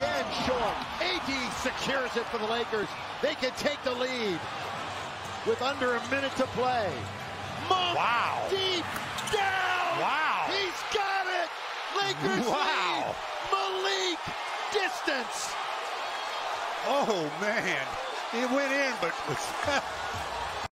And short. AD secures it for the Lakers. They can take the lead with under a minute to play. Monk Wow. deep down. Wow. He's got it. Lakers Wow. lead. Malik distance. Oh man, it went in, but